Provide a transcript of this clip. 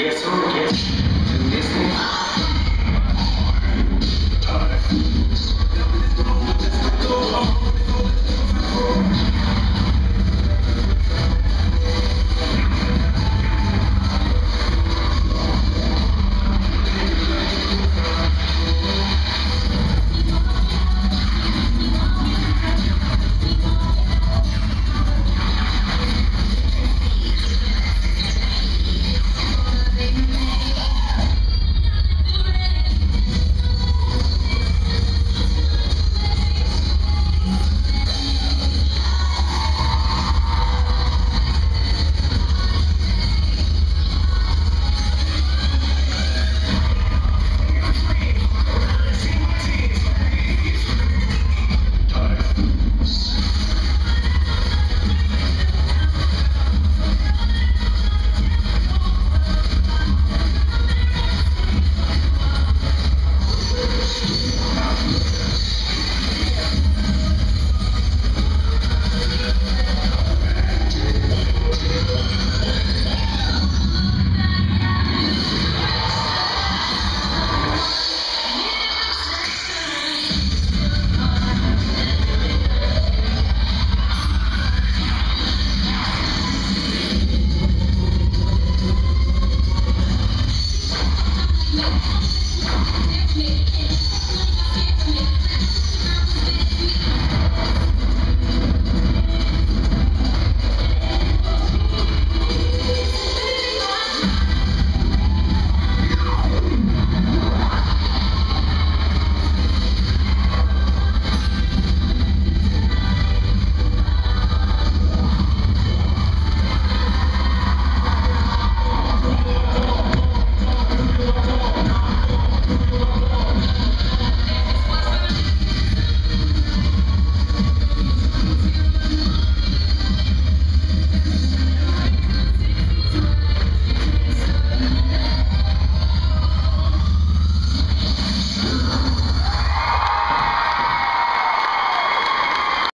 Yes, sir.